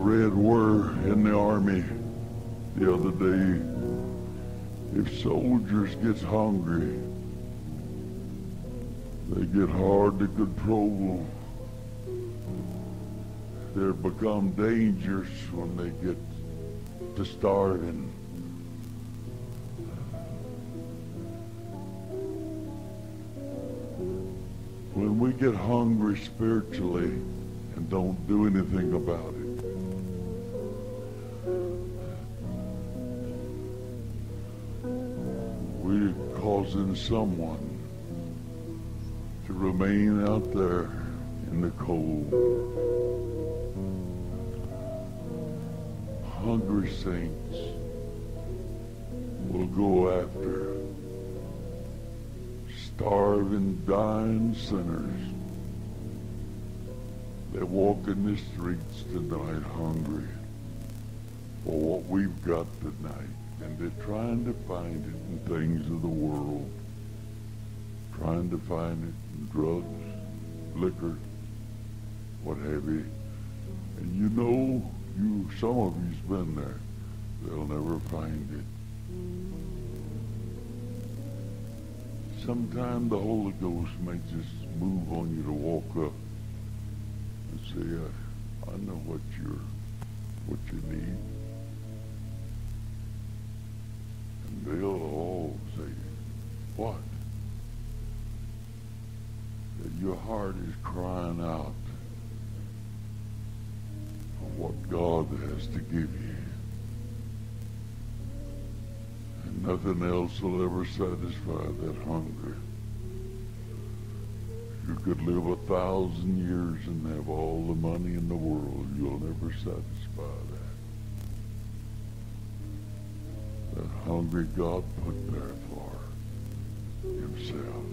read were in the army the other day, if soldiers gets hungry, they get hard to control. They become dangerous when they get to starving. When we get hungry spiritually and don't do anything about it, we're causing someone to remain out there in the cold. Hungry saints will go after starving, dying sinners. They walk in the streets tonight hungry for what we've got tonight. And they're trying to find it in things of the world. Trying to find it in drugs, liquor, what have you. And you know, you some of you's been there. They'll never find it. Sometimes the Holy Ghost may just move on you to walk up and say, I, I know what you're, your heart is crying out for what God has to give you. And nothing else will ever satisfy that hunger. You could live a thousand years and have all the money in the world. You'll never satisfy that. That hungry God put there for himself.